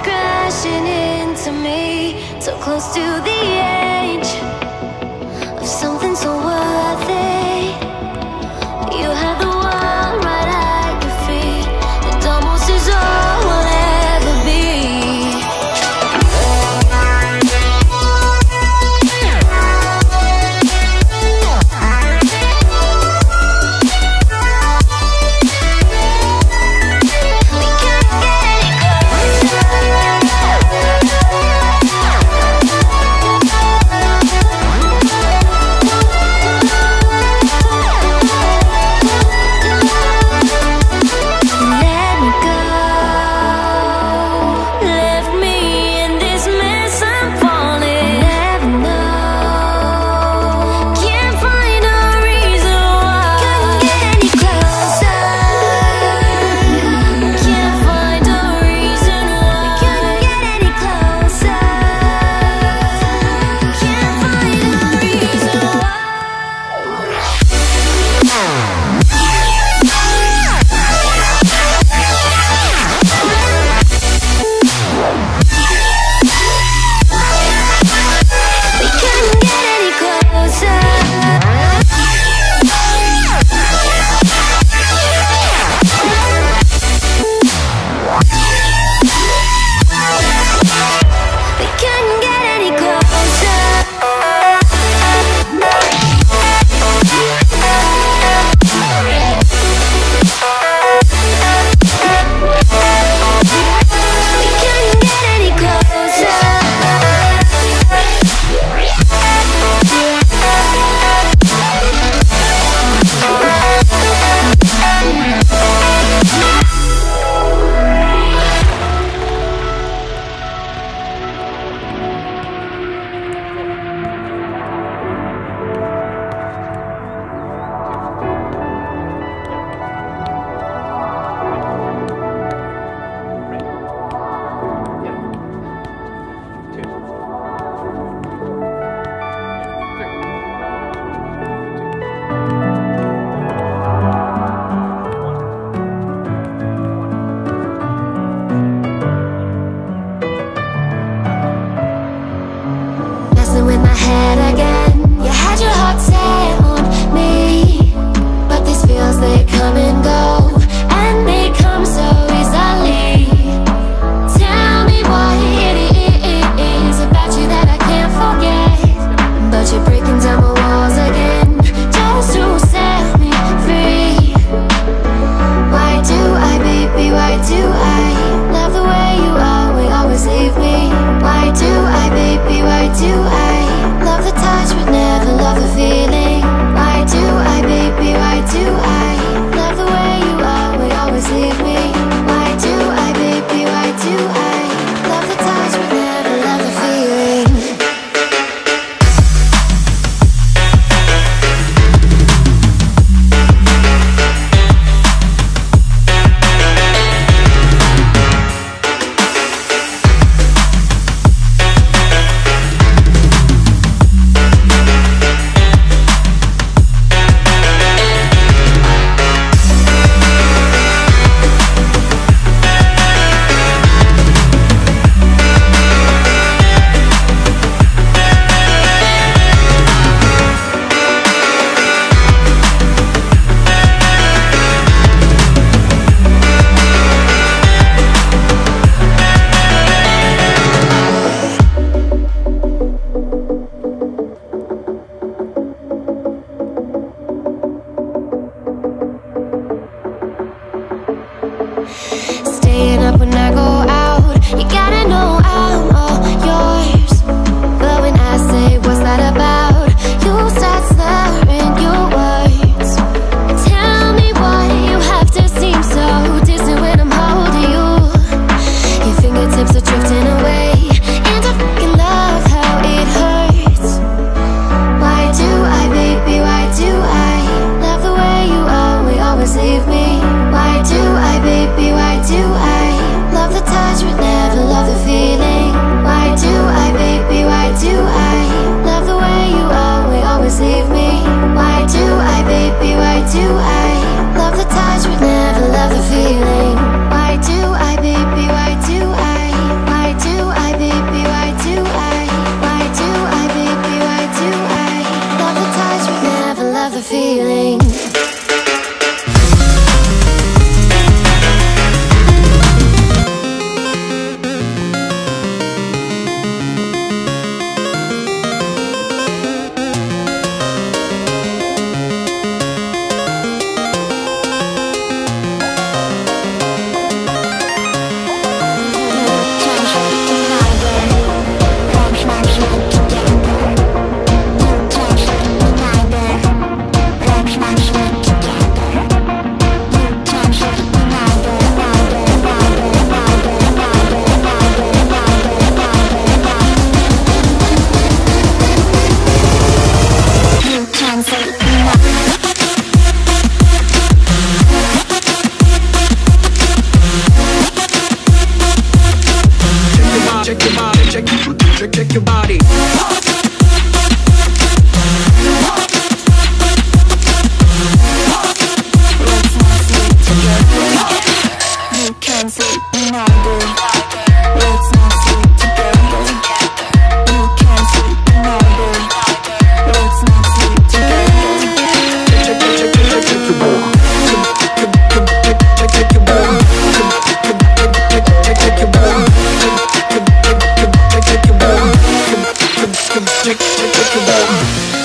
crashing into me. So close to the edge do I love the touch but never love the feeling? comfortable.